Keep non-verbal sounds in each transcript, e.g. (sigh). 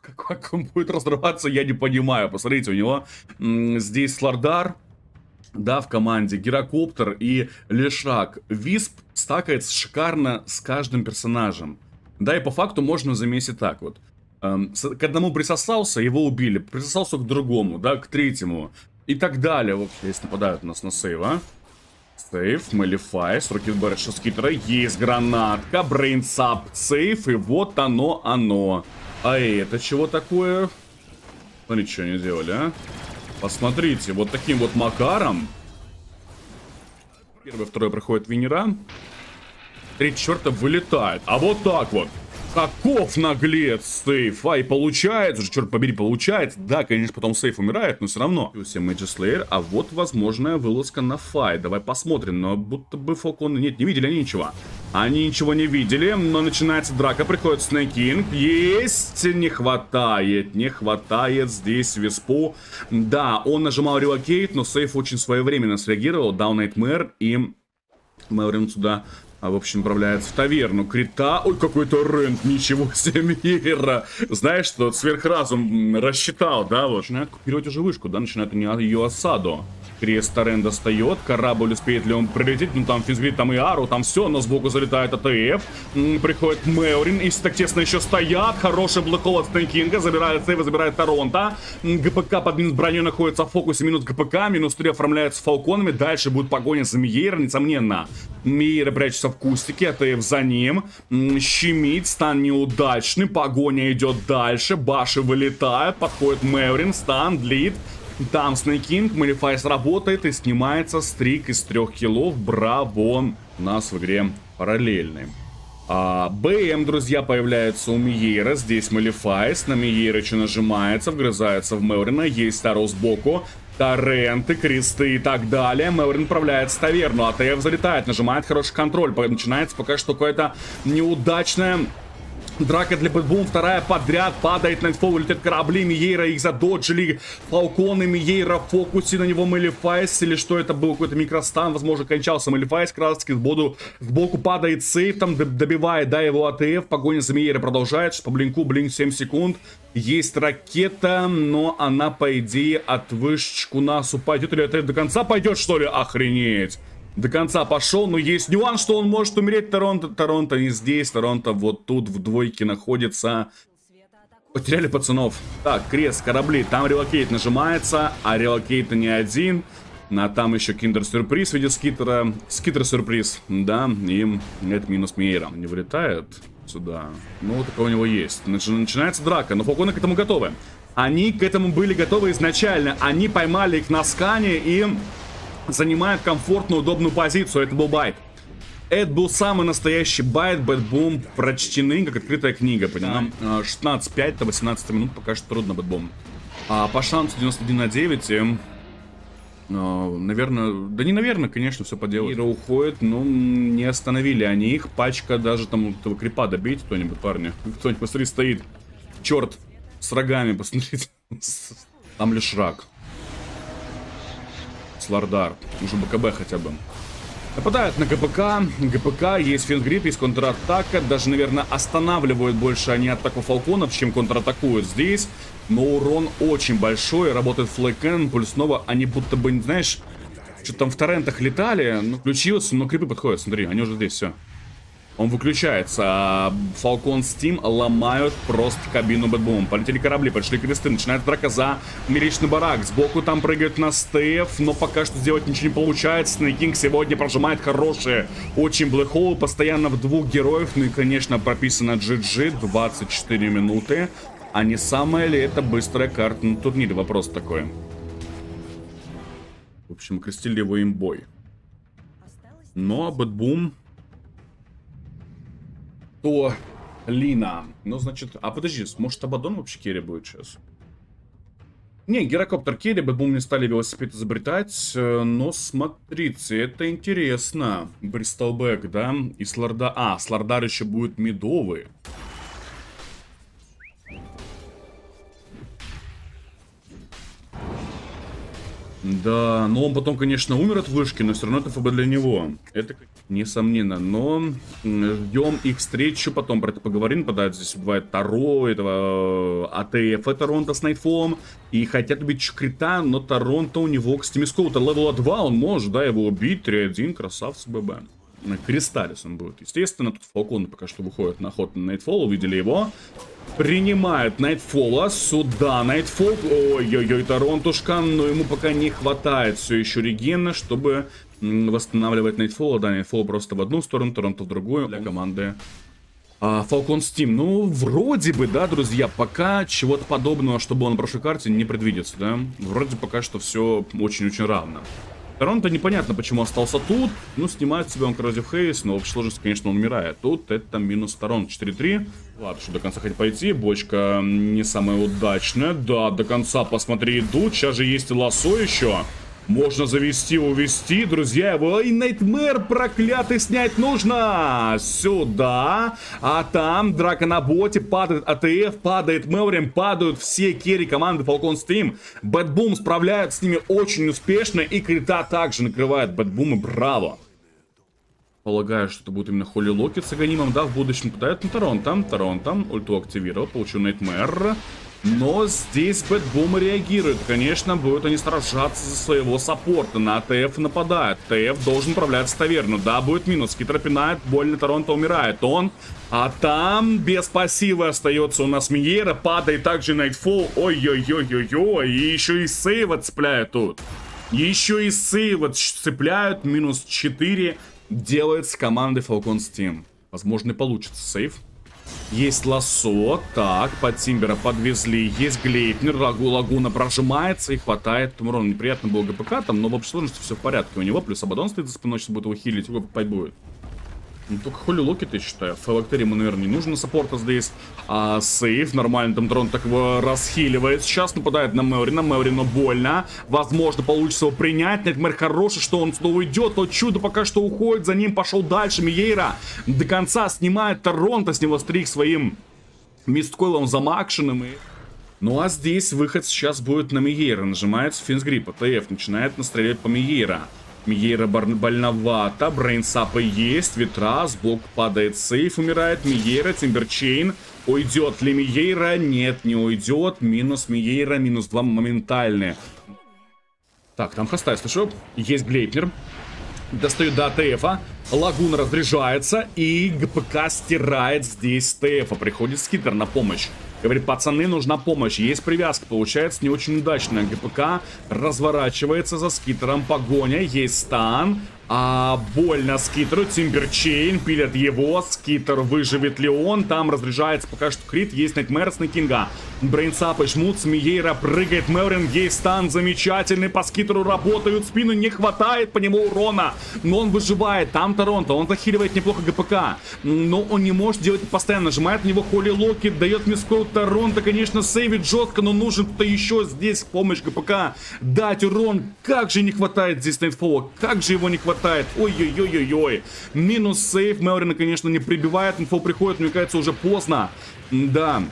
Как, как он будет разрываться, я не понимаю. Посмотрите, у него здесь Слардар, да, в команде, Гирокоптер и Лешак. Висп стакается шикарно с каждым персонажем. Да, и по факту можно замесить так вот. Эм, к одному присосался, его убили. Присосался к другому, да, к третьему. И так далее. Вот, если нападают у нас на сейв, а. Сейв, Malefice, Rocket Barrage Скитера, есть гранатка, Brain Sap, Сейв, и вот оно, оно. А это чего такое? Смотри, что они сделали, а? Посмотрите, вот таким вот макаром. Первый, второй проходит Венера. Третий, четвертый вылетает. А вот так вот. Каков наглец сейф. А, и получается же, черт побери, получается. Да, конечно, потом сейф умирает, но все равно. Все Мэджи а вот возможная вылазка на фай. Давай посмотрим, но будто бы Фалконы... Нет, не видели они ничего. Они ничего не видели, но начинается драка, приходит Снейкинг. Есть! Не хватает, не хватает здесь Виспу. Да, он нажимал relocate, но Сейв очень своевременно среагировал. Дал Nightmare и Мэлрин сюда а, в общем, отправляется в таверну. Крита... Ой, какой-то рент, ничего себе мира. Знаешь, что сверхразум рассчитал, да, вот. Начинает купировать уже вышку, да, начинает ее осаду. Крест Торрен достает, корабль успеет ли он прилететь, ну там Физгрид, там и Ару, там все, но сбоку залетает АТФ, приходит Мэурин, и так тесно еще стоят, хороший блэкхол от Стэнкинга, забирает сейва, забирает Торонто, ГПК под минус броней находится в фокусе, минус ГПК, минус 3 оформляется фалконами, дальше будет погоня за Миейра, несомненно. Миейра прячется в кустике, АТФ за ним, щемит, стан неудачный, погоня идет дальше, Баши вылетает, подходит Мэурин, стан, длит, там Снейкинг, Malefice работает и снимается стрик из трех киллов. Браво! Нас в игре параллельный. А, БМ, друзья, появляется у Миеро. Здесь Malefice. На Миейрыча нажимается, вгрызается в Мелрина. Есть Таро сбоку. Торренты, кресты и так далее. Мелрин отправляется в таверну. АТФ залетает, нажимает хороший контроль. Начинается пока что какое-то неудачное Драка для Бэтбум, вторая подряд, падает Найтфол, улетят корабли, Миеро их задоджили, Фалконы, Миеро в фокусе, на него Malefice, или что это был, какой-то микростан, возможно, кончался. Malefice, краски сбоку, сбоку падает Сейв, там добивает, да, его АТФ, погоня за Миеро продолжается, по блинку, blink 7 секунд, есть ракета, но она, по идее, от вышечку нас упадет, или АТФ до конца пойдет, что ли, охренеть до конца пошел, но есть нюанс, что он может умереть. Торонто, Торонто не здесь, Торонто вот тут в двойке находится. Потеряли пацанов. Так, крест, корабли, там relocate нажимается, а relocate не один. А там еще киндер-сюрприз в виде скитера. Скитер-сюрприз, да, и это минус Миеро. Не вылетает сюда. Ну, вот такое у него есть. Начинается драка, но фалконы к этому готовы. Они к этому были готовы изначально. Они поймали их на скане и занимает комфортную, удобную позицию. Это был bait. Это был самый настоящий bait, бэтбум прочтены, как открытая книга, понимаем? Да. 16-5 до 18 минут пока что трудно бэтбум. А по шансу 91 на 9, э, наверное, да не наверное, конечно, все по делу. Ира уходит, но не остановили они их. Пачка даже там этого крипа добить кто-нибудь, парни. Кто-нибудь, посмотри, стоит. Черт, с рогами, посмотрите. (laughs) Там лишь рак. Слардар. Нужен БКБ хотя бы. Нападают на ГПК. ГПК, есть фингрип, есть контратака. Даже, наверное, останавливают больше они атаку фалконов, чем контратакуют здесь. Но урон очень большой. Работает Flak Cannon. Пульс снова они будто бы, знаешь, что-то там в торрентах летали. Ну, включился, но крипы подходят. Смотри, они уже здесь, все. Он выключается. А Falcons Team ломают просто кабину Бэтбумом. Полетели корабли, пошли кресты. Начинает драка за миличный барак. Сбоку там прыгает на стеф, но пока что сделать ничего не получается. Снейкинг сегодня прожимает хорошие, очень блэкхолы. Постоянно в двух героев. Ну и, конечно, прописано GG. 24 минуты. А не самая ли это быстрая карта на турнире? Вопрос такой. В общем, крестили его имбой. Но Бэтбум то Лина. Ну, значит... А подожди, может Абадон вообще carry будет сейчас? Не, гирокоптер carry, Бэтбум не стали велосипед изобретать, э, но смотрите, это интересно. Бристолбэк, да? И Сларда... А, Слардар еще будет медовый. Да, но он потом, конечно, умер от вышки, но все равно это ФБ для него. Это несомненно. Но ждем их встречу, потом про это поговорим. Нападают здесь убивает Таро, этого э, АТФ Торонто с Найтфолом. И хотят убить Крита, но Торонто у него, кстати, Mist Coil левела 2, он может, да, его убить. 3-1, красавцы ББ. Кристаллис он будет. Естественно, тут Фалкон пока что выходит на охоту на Найтфол, увидели его. Принимает Найтфола сюда. Найтфол, ой-ой-ой, Торонтушка, но ему пока не хватает все еще регена, чтобы восстанавливать Найтфола. Да, Найтфол просто в одну сторону, Торонто в другую для команды а, Falcon Steam. Ну, вроде бы, да, друзья, пока чего-то подобного, чтобы он на прошлой карте, не предвидится, да. Вроде пока что все очень-очень равно. Торонто непонятно, почему остался тут. Ну, снимает себя он Коррозив Хейс, но в общей сложности, конечно, он умирает. Тут это минус сторон 4-3. Ладно, что до конца хоть пойти. Бочка не самая удачная. Да, до конца, посмотри, идут. Сейчас же есть лосо еще. Можно завести, увести, друзья. Ой, Nightmare проклятый снять нужно. Сюда. А там драка на боте, падает АТФ, падает Мелрим, падают все керри команды Falcons Team. BetBoom справляется с ними очень успешно. И Крита также накрывает BetBoom и браво. Полагаю, что это будет именно Холли Локи с Аганимом, да, в будущем пытают на Торонто. Торонто ульту активировал, получил Nightmare. Но здесь BetBoom реагирует. Конечно, будут они сражаться за своего саппорта. АТФ нападает. АТФ должен управлять таверну. Да, будет минус. Хитро пинает, больно Торонто умирает. Он. А там без пассива остается у нас Миера. Падает также Найтфол. Ой-ой-ой-ой-ой. И еще и сейва цепляют тут. Еще и сейва цепляют. Минус 4 делает с командой Falcons Team. Возможно, и получится сейв. Есть лосо. Так, под Тимбера подвезли. Есть Глейпнер. Лагу Лагуна прожимается и хватает урон. Неприятно было ГПК там, но в общей сложности все в порядке у него. Плюс Абадон стоит за спиной, сейчас будет его хилить. Его будет. Ну, только Холли Локи, ты считаю. Фэлактери ему, наверное, не нужно саппорта здесь. А сейф, нормально, там дрон так его расхиливает. Сейчас нападает на Мелрина. Мелрину больно. Возможно, получится его принять. Найтмэр хороший, что он снова уйдет. То чудо пока что уходит. За ним пошел дальше. Миейра до конца снимает Торонто. С него стрик своим Mist Coil ом замакшенным. И... Ну а здесь выход сейчас будет на Миейра. Нажимается Fiend's Grip. АТФ начинает настрелять по Миейра. Миейра больновато, Brain Sap ы есть, ветра, сбоку падает сейф, умирает Миейра, Timber Chain. Уйдет ли Миейра? Нет, не уйдет. Минус Миейра, минус 2 моментальные. Так, там Хастай, слышу. Есть Глейпнер. Достаю до ТФа. Лагуна разряжается. И ГПК стирает здесь ТФа. Приходит скитер на помощь. Говорит, пацаны, нужна помощь. Есть привязка, получается не очень удачная. ГПК разворачивается за скитером. Погоня, есть стан. А больно Скитеру, Тимберчейн, пилят его, Скитер выживет ли он, там разряжается пока что крит, есть Найтмэрс на Кинга. Брейнсапы жмут, Смиейра прыгает, Мэрин, есть стан замечательный, по Скитеру работают, спину не хватает по нему урона, но он выживает, там Торонто, он захиливает неплохо ГПК, но он не может делать это постоянно, нажимает на него Холли Локи, дает мискроу Торонто, конечно, сейвит жестко, но нужен кто-то еще здесь помощь ГПК, дать урон, как же не хватает здесь Найтфола, как же его не хватает. Ой-ой-ой-ой-ой. Минус сейф. Мелрина, конечно, не прибивает. Инфо приходит, мне кажется, уже поздно. Да.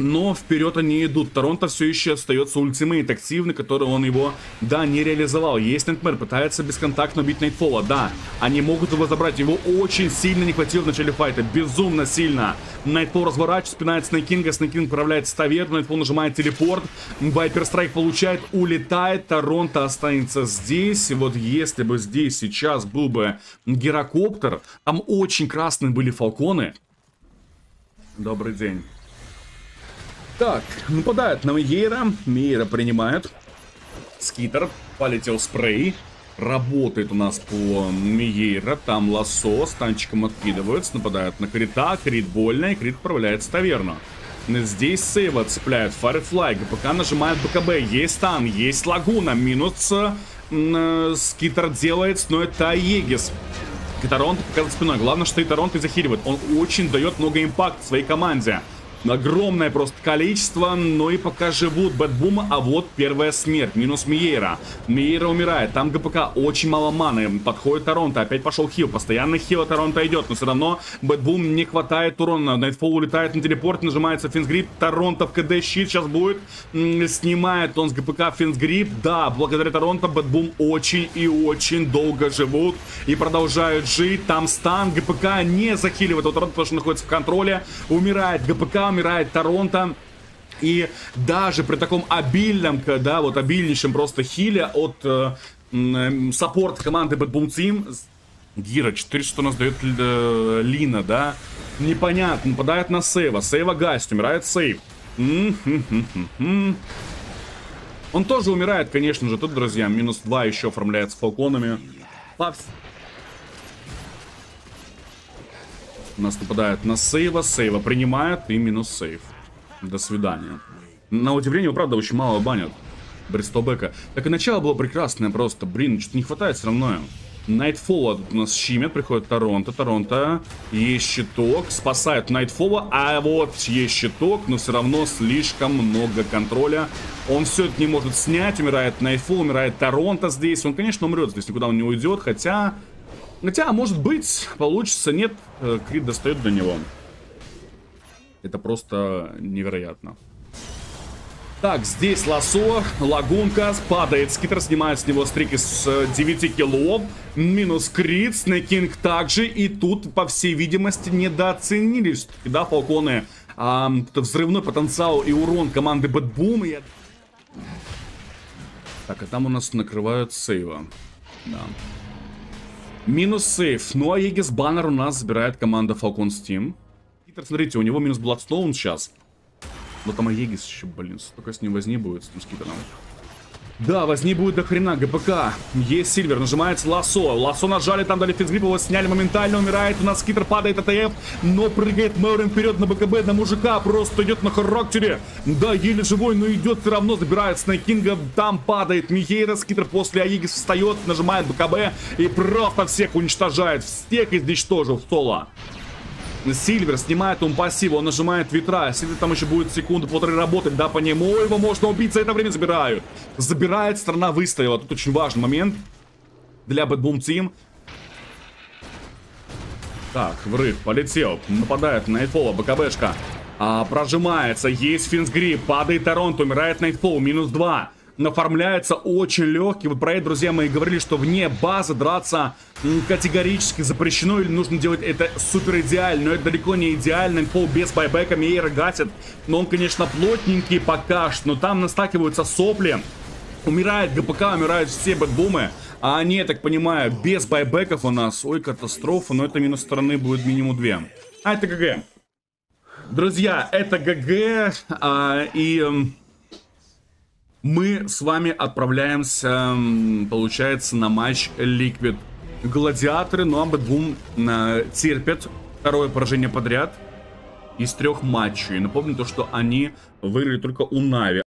Но вперед они идут. Торонто все еще остается ультимейт активный, который он его, да, не реализовал. Есть Nightmare, пытается бесконтактно убить Найтфола, да. Они могут его забрать. Его очень сильно не хватило в начале файта. Безумно сильно. Найтфол разворачивается, спинается на Кинга. Снэкинг отправляется в таверну. Найтфол нажимает телепорт. Viper Strike получает, улетает. Торонто останется здесь. И вот если бы здесь сейчас был бы гирокоптер, там очень красные были фалконы. Добрый день. Так, нападает на Мейера. Мейера принимает. Скитер. Полетел спрей. Работает у нас по Мейера. Там лосо. С танчиком откидываются. Нападают на Крита. Крит больно. И Крит отправляется в таверну. Здесь сейва цепляют. Firefly. ГПК нажимает БКБ. Есть стан. Есть лагуна. Минус э, Скитер делает. Но это Аегис. Торонто показывает спиной. Главное, что и Торонто захиливает. Он очень дает много импакта своей команде. Огромное просто количество, но и пока живут. BetBoom а, а вот первая смерть, минус Миера. Миера умирает, там ГПК, очень мало маны, подходит Торонто, опять пошел хил, постоянно хил Торонто идет, но все равно BetBoom не хватает урона, Найтфол улетает на телепорт, нажимается Fiend's Grip, Торонто в КД щит сейчас будет, снимает он с ГПК Fiend's Grip, да, благодаря Торонто BetBoom очень и очень долго живут и продолжают жить, там стан, ГПК не захиливает у Торонто, потому что находится в контроле, умирает ГПК, умирает Торонто. И даже при таком обильном, да, вот обильнейшем просто хиле от э, э, саппорт команды BetBoom Team, Гира, 400 у нас дает э, Лина, да? Непонятно, нападает на сейва. Сейва гасть, умирает сейв. Он тоже умирает, конечно же. Тут, друзья, минус 2 еще оформляется фалконами. Папс. У нас нападает на сейва, сейва принимает и минус сейв. До свидания. На удивление, правда, очень мало банят. Бристолбека. Так и начало было прекрасное просто. Блин, что-то не хватает все равно. Найтфола тут у нас щимет, приходит Торонто. Торонто, есть щиток, спасает Найтфола, а вот есть щиток, но все равно слишком много контроля. Он все это не может снять, умирает Найтфол, умирает Торонто здесь. Он, конечно, умрет здесь, никуда он не уйдет, хотя... Хотя, может быть, получится, нет, э, Крид достает до него. Это просто невероятно. Так, здесь лассо, лагунка, падает скитер, снимает с него стрик из 9 э, килов, минус крит, Снэкинг также, и тут, по всей видимости, недооценили, да, фалконы, а, взрывной потенциал и урон команды BetBoom. И... Так, а там у нас накрывают сейва, да. Минус сейф. Ну а Aegis Banner у нас забирает команда Falcons Team. Скитер, смотрите, у него минус Bloodstone сейчас. Но там Aegis еще, блин, столько с ним возни будет, с этим скитером. Да, возни будет до хрена, ГПК. Есть Silver, нажимается лассо. Лассо нажали, там дали Fiend's Grip, его сняли моментально, умирает. У нас скитер падает АТФ, но прыгает Мэрин вперед на БКБ, на мужика, просто идет на характере. Да, еле живой, но идет все равно, забирает Снайкинга, там падает Михейра, скитер после Аегис встает, нажимает БКБ и просто всех уничтожает. Всех изничтожил соло. Сильвер снимает он пассив, он нажимает ветра. Сильвер там еще будет секунду-полторы работать, да, по нему. Его можно убить, за это время забирают. Забирает, страна выстояла. Тут очень важный момент для Bad Boom Team. Так, врыв, полетел. Нападает на Найтфола, БКБшка. А, прожимается, есть Финсгрип, падает Торонто, умирает Найтфол, минус 2 наформляется очень легкий. Вот про это, друзья, мы и говорили, что вне базы драться категорически запрещено или нужно делать это супер идеально. Но это далеко не идеально. Пол без байбека Мейера гасит. Но он, конечно, плотненький пока что. Но там настакиваются сопли. Умирает ГПК, умирают все бэтбумы. А они, я так понимаю, без байбеков у нас. Ой, катастрофа. Но это минус стороны будет минимум 2. А, это ГГ. Друзья, это ГГ. А, и мы с вами отправляемся, получается, на матч Liquid. Гладиаторы, но ну, BetBoom э, терпят второе поражение подряд из трех матчей. Напомню то, что они выиграли только у Нави.